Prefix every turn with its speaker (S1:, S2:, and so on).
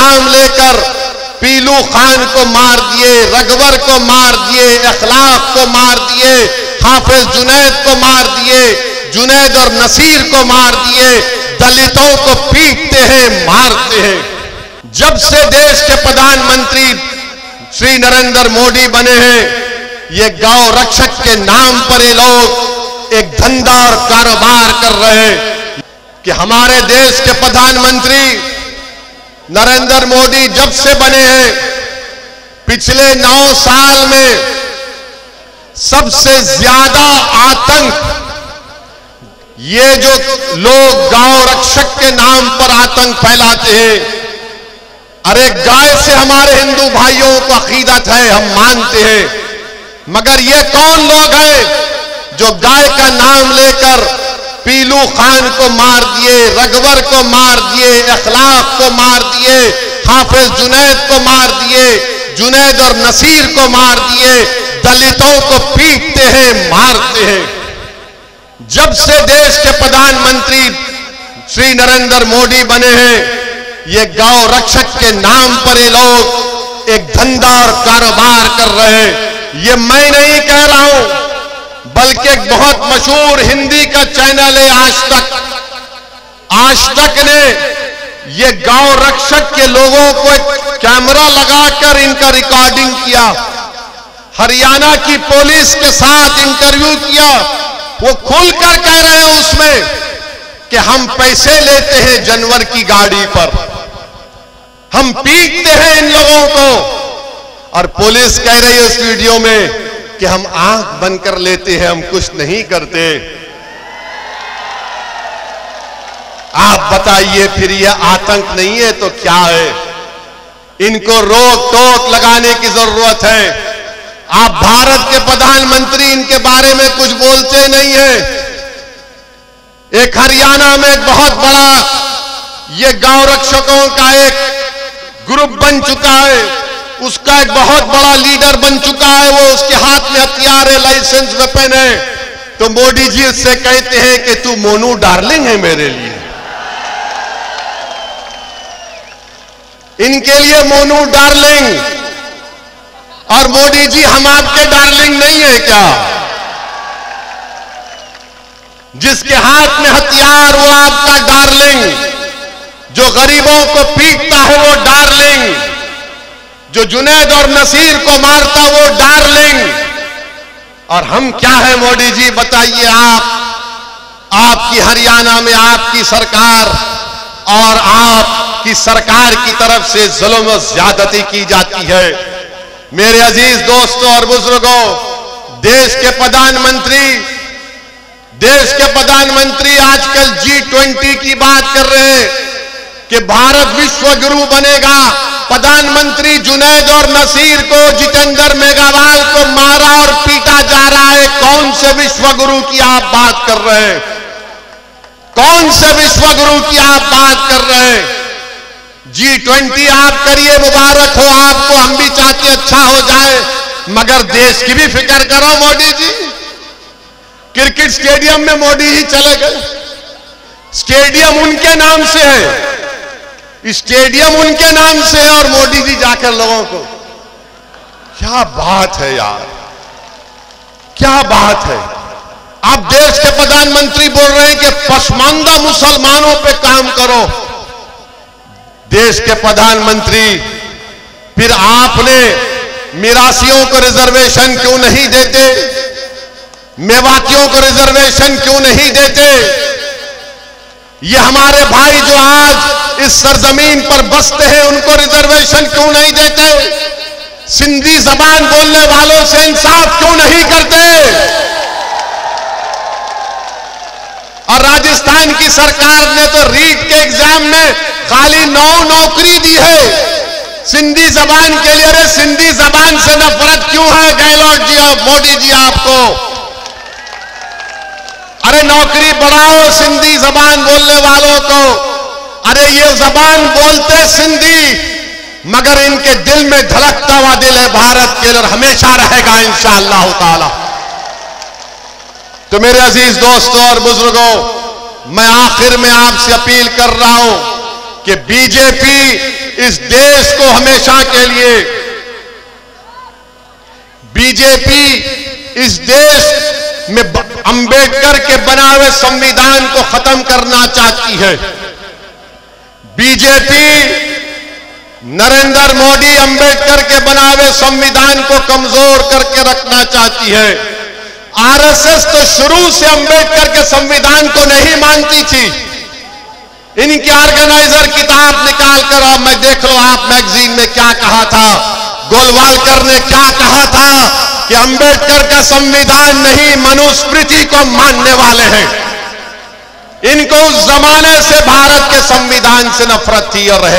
S1: नाम लेकर पीलू खान को मार दिए रगवर को मार दिए, अखलाक को मार दिए, हाफिज जुनैद को मार दिए, जुनैद और नसीर को मार दिए, दलितों को पीटते हैं, मारते हैं। जब से देश के प्रधानमंत्री श्री नरेंद्र मोदी बने हैं, ये गौ रक्षक के नाम पर ये लोग एक धंधा और कारोबार कर रहे हैं कि हमारे देश के प्रधानमंत्री नरेंद्र मोदी जब से बने हैं, पिछले नौ साल में सबसे ज़्यादा आतंक, ये जो लोग गाँव रक्षक के नाम पर आतंक फैलाते हैं, अरे गाय से हमारे हिंदू भाइयों को अकीदत है हम मानते हैं, मगर ये कौन लोग हैं जो गाय का नाम लेकर पीलू खान को मार दिए रगवर को मार दिए, अखलाक को मार दिए, हाफिज जुनैद को मार दिए, जुनैद और नसीर को मार दिए, दलितों को पीटते हैं, मारते हैं। जब से देश के प्रधानमंत्री श्री नरेंद्र मोदी बने हैं, ये गौ रक्षक के नाम पर ये लोग एक धंधा और कारोबार कर रहे हैं। ये मैं नहीं कह रहा हूँ बल्कि एक बहुत मशहूर हिंदी का चैनल है आज तक। आज तक ने ये गाँव रक्षक के लोगों को एक कैमरा लगाकर इनका रिकॉर्डिंग किया। हरियाणा की पुलिस के साथ इंटरव्यू किया। वो खुलकर कह रहे हैं उसमें कि हम पैसे लेते हैं जानवर की गाड़ी पर। हम पीटते हैं इन लोगों को। और पुलिस कह रही है उस वीडियो में कि हम आँख बंद कर लेते हैं, हम कुछ नहीं करते। आप बताइए, फिर ये आतंक नहीं है तो क्या है? इनको रोक टोक लगाने की ज़रूरत है। आप भारत के प्रधानमंत्री इनके बारे में कुछ बोलते नहीं है। एक हरियाणा में एक बहुत बड़ा, ये गाँव रक्षकों का एक ग्रुप बन चुका है। उसका एक बहुत बड़ा लीडर बन चुका है वो। हथियार है लाइसेंस वेपन है। तो मोदी जी उससे कहते हैं कि तू मोनू डार्लिंग है मेरे लिए। इनके लिए मोनू डार्लिंग। और मोदी जी हम आपके डार्लिंग नहीं है क्या? जिसके हाथ में हथियार, वो आपका डार्लिंग। जो गरीबों को पीटता है, वो डार्लिंग। जो जुनेद और नसीर को मारता, वो डार्लिंग। और हम क्या है मोदी जी, बताइए आप। आपकी हरियाणा में आपकी सरकार और आपकी सरकार की तरफ़ से जुल्म ज्यादती की जाती है। मेरे अज़ीज़ दोस्तों और बुज़ुर्गों, देश के प्रधानमंत्री, देश के प्रधानमंत्री आजकल जी ट्वेंटी की बात कर रहे हैं कि भारत विश्व गुरु बनेगा। प्रधानमंत्री जुनेद और नसीर को जितेंद्र मेघावाल को मारा और पीटा जा रहा है। कौन से विश्व गुरु की आप बात कर रहे हैं? कौन से विश्व गुरु की आप बात कर रहे हैं? जी ट्वेंटी आप करिए मुबारक हो, आपको हम भी चाहते अच्छा हो जाए। मगर देश की भी फ़िक्र करो मोदी जी। क्रिकेट स्टेडियम में मोदी जी चले गए। स्टेडियम उनके नाम से है। स्टेडियम उनके नाम से और मोदी जी जाकर लोगों को। क्या बात है यार। क्या बात है। आप देश के प्रधानमंत्री बोल रहे हैं कि पसमानदा मुसलमानों पे काम करो। देश के प्रधानमंत्री, फिर आपने मिरासियों को रिजर्वेशन क्यों नहीं देते? मेवातियों को रिजर्वेशन क्यों नहीं देते? ये हमारे भाई जो आज इस सरजमीन पर बसते हैं, उनको रिजर्वेशन क्यों नहीं देते? सिंधी जबान बोलने वालों से इंसाफ क्यों नहीं करते? और राजस्थान की सरकार ने तो रीट के एग्ज़ाम में खाली नौ नौकरी दी है। सिंधी जबान के लिए, अरे सिंधी जबान से नफरत क्यों है? गहलोत जी और मोदी जी आपको। अरे नौकरी बढ़ाओ, सिंधी जबान बोलने वालों को। अरे ये जबान बोलते सिंधी, मगर इनके दिल में धड़कता हुआ दिल है भारत के लिए हमेशा रहेगा इंशाअल्लाह ताला। तो मेरे अज़ीज़ दोस्तों और बुज़ुर्गों, मैं आखिर में आपसे अपील कर रहा हूँ कि बीजेपी इस देश को हमेशा के लिए, बीजेपी इस देश में अंबेडकर के बना हुए संविधान को खत्म करना चाहती है। बीजेपी नरेंद्र मोदी अंबेडकर के बना हुए संविधान को कमज़ोर करके रखना चाहती है। आरएसएस तो शुरू से अंबेडकर के संविधान को नहीं मानती थी। इनके ऑर्गेनाइजर किताब निकाल कर अब मैं देख लो, आप मैगजीन में क्या कहा था, गोलवालकर ने क्या कहा था कि अंबेडकर का संविधान नहीं, मनुस्मृति को मानने वाले हैं। इनको उस जमाने से भारत के संविधान से नफरत थी और रहे